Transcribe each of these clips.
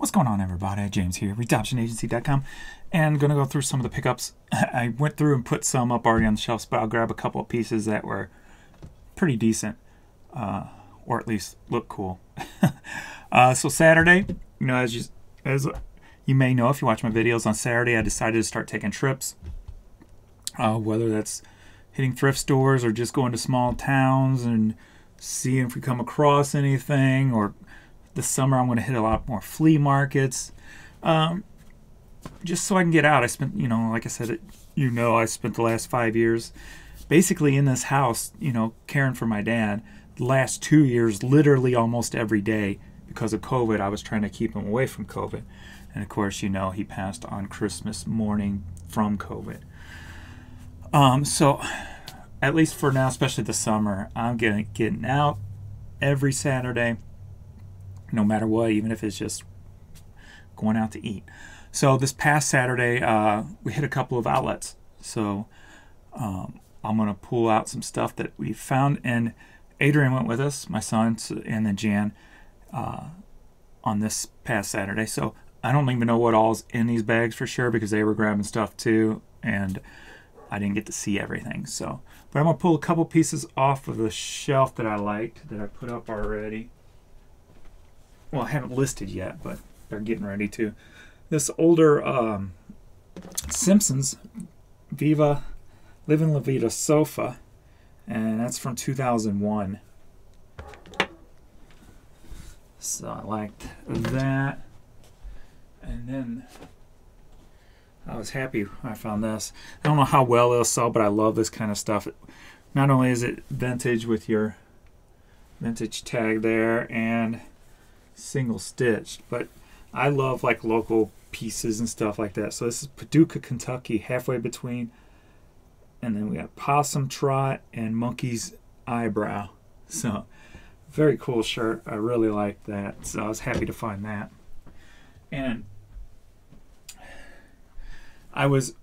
What's going on, everybody? James here, redoptionagency.com, and to go through some of the pickups. I went through and put some up already on the shelves, but I'll grab a couple of pieces that were pretty decent, uh, or at least look cool. uh, so Saturday, you know, as you as you may know if you watch my videos on Saturday, I decided to start taking trips. Uh, whether that's hitting thrift stores or just going to small towns and seeing if we come across anything or this summer I'm going to hit a lot more flea markets um, just so I can get out. I spent, you know, like I said, you know, I spent the last five years basically in this house, you know, caring for my dad. The last two years, literally almost every day because of COVID, I was trying to keep him away from COVID. And of course, you know, he passed on Christmas morning from COVID. Um, so, at least for now, especially the summer, I'm getting getting out every Saturday no matter what, even if it's just going out to eat. So this past Saturday, uh, we hit a couple of outlets. So um, I'm going to pull out some stuff that we found. And Adrian went with us, my son, and then Jan uh, on this past Saturday. So I don't even know what all's in these bags for sure because they were grabbing stuff too. And I didn't get to see everything. So, but I'm going to pull a couple pieces off of the shelf that I liked that I put up already well, I haven't listed yet, but they're getting ready to. This older um, Simpsons Viva Living La Vida sofa, and that's from 2001. So I liked that. And then I was happy I found this. I don't know how well it'll sell, but I love this kind of stuff. Not only is it vintage with your vintage tag there, and single stitched, but I love like local pieces and stuff like that. So this is Paducah, Kentucky, halfway between, and then we got Possum Trot and Monkey's Eyebrow. So very cool shirt. I really like that. So I was happy to find that. And I was,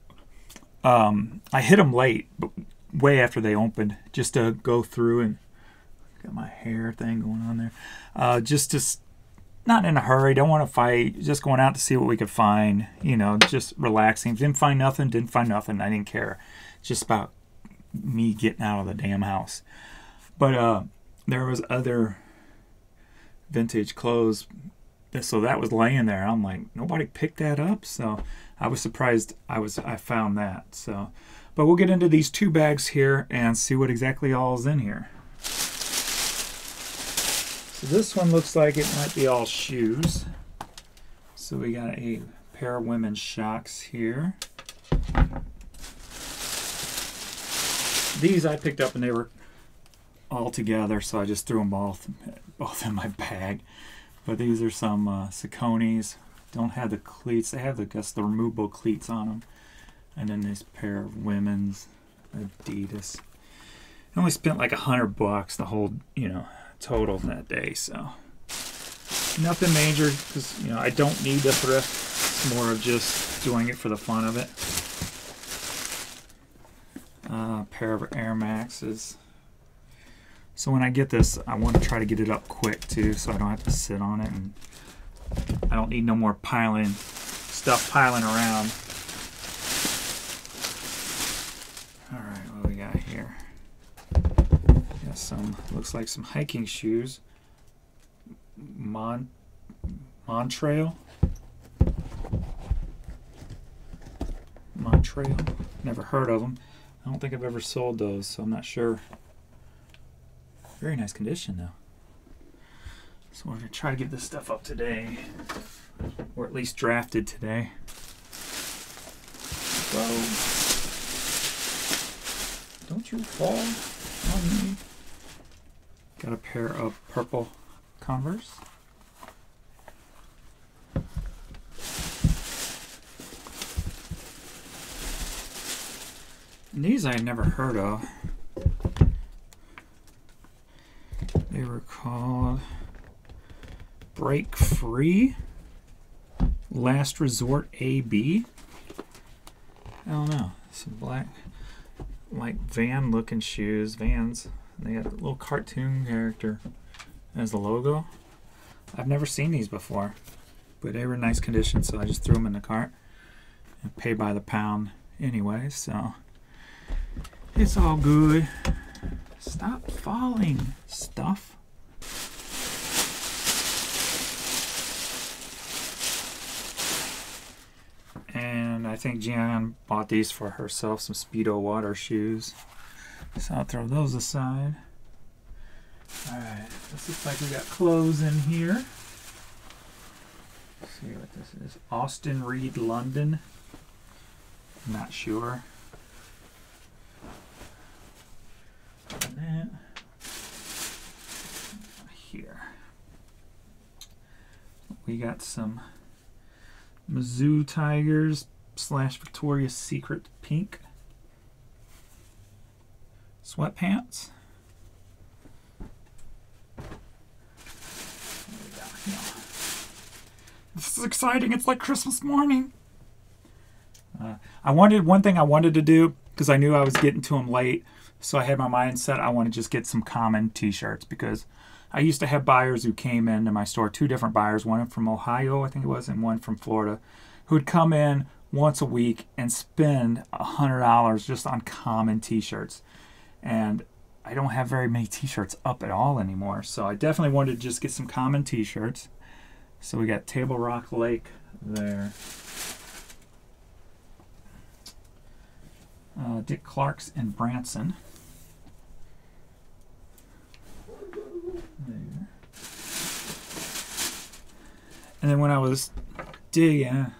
um, I hit them late, but way after they opened, just to go through and got my hair thing going on there, uh, just to not in a hurry, don't want to fight, just going out to see what we could find, you know, just relaxing. Didn't find nothing, didn't find nothing, I didn't care. Just about me getting out of the damn house. But uh there was other vintage clothes so that was laying there. I'm like, nobody picked that up, so I was surprised I was I found that. So but we'll get into these two bags here and see what exactly all is in here. So this one looks like it might be all shoes. So we got a pair of women's Shox here. These I picked up and they were all together, so I just threw them both, both in my bag. But these are some uh. Don't have the cleats. They have, the, I guess, the removable cleats on them. And then this pair of women's Adidas. I only spent like a hundred bucks the whole, you know, total that day. So nothing major because you know I don't need the thrift. It's more of just doing it for the fun of it. Uh, a pair of Air Maxes. So when I get this, I want to try to get it up quick too, so I don't have to sit on it, and I don't need no more piling stuff piling around. Some looks like some hiking shoes. Mon Montrail. Montrail. Never heard of them. I don't think I've ever sold those, so I'm not sure. Very nice condition though. So we're gonna try to get this stuff up today, or at least drafted today. Whoa! Don't you fall on me. Got a pair of purple Converse. And these I had never heard of. They were called Break Free Last Resort AB. I don't know. Some black, like van looking shoes. Vans. They got a little cartoon character as the logo. I've never seen these before. but they were in nice condition, so I just threw them in the cart and pay by the pound anyway. So it's all good. Stop falling, stuff. And I think Gian bought these for herself, some Speedo water shoes. So I'll throw those aside. Alright, this looks like we got clothes in here. Let's see what this is. Austin Reed London. Not sure. Then here. We got some Mizzou Tigers slash Victoria's Secret pink sweatpants. This is exciting. It's like Christmas morning. Uh, I wanted one thing I wanted to do because I knew I was getting to them late. So I had my mind set. I want to just get some common T-shirts because I used to have buyers who came into my store, two different buyers, one from Ohio, I think it was, and one from Florida, who would come in once a week and spend a hundred dollars just on common T-shirts. And I don't have very many T-shirts up at all anymore, so I definitely wanted to just get some common T-shirts. So we got Table Rock Lake there. Uh, Dick Clark's and Branson. There. And then when I was digging,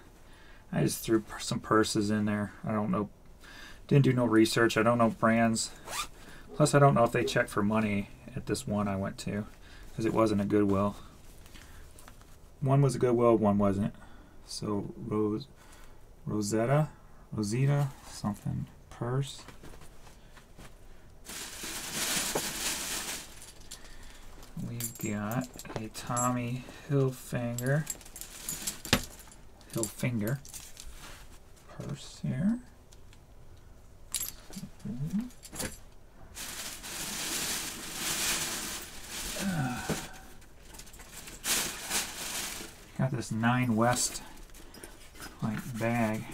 I just threw some purses in there. I don't know, didn't do no research. I don't know brands. Plus, I don't know if they checked for money at this one I went to because it wasn't a Goodwill. One was a Goodwill, one wasn't. So Rose, Rosetta, Rosita, something purse. We've got a Tommy Hilfiger, Hilfiger purse here. Got this Nine West like bag.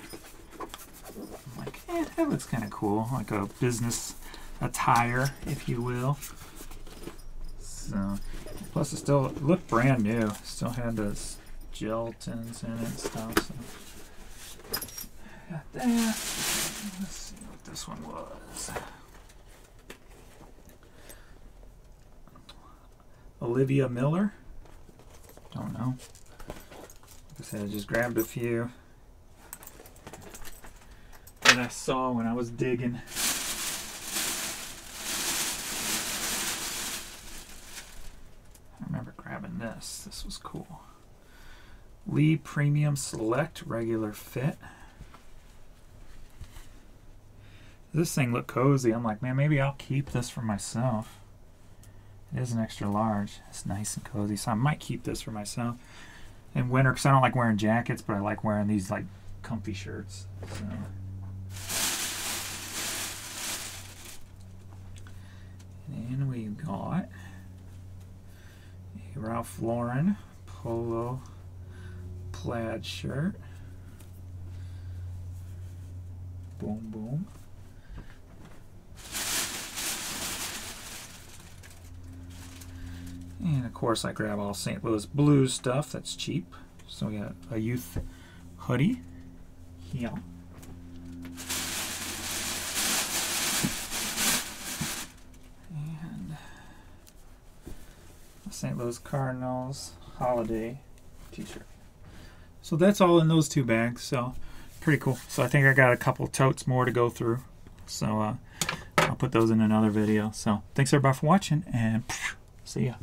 I'm like, eh, that looks kind of cool, like a business attire, if you will. So, plus it still looked brand new. Still had those gelatins in it and stuff. So. Got that. Let's see what this one was. Olivia Miller. Don't know. Said, I just grabbed a few that I saw when I was digging. I remember grabbing this. This was cool. Lee Premium Select Regular Fit. This thing looked cozy. I'm like, man, maybe I'll keep this for myself. It is an extra large. It's nice and cozy, so I might keep this for myself in winter because I don't like wearing jackets, but I like wearing these like comfy shirts. So. And we got a Ralph Lauren polo plaid shirt. Boom, boom. And of course I grab all St. Louis Blues stuff that's cheap. So we got a youth hoodie here. And St. Louis Cardinals holiday t-shirt. So that's all in those two bags. So pretty cool. So I think I got a couple totes more to go through. So uh, I'll put those in another video. So thanks everybody for watching and see ya.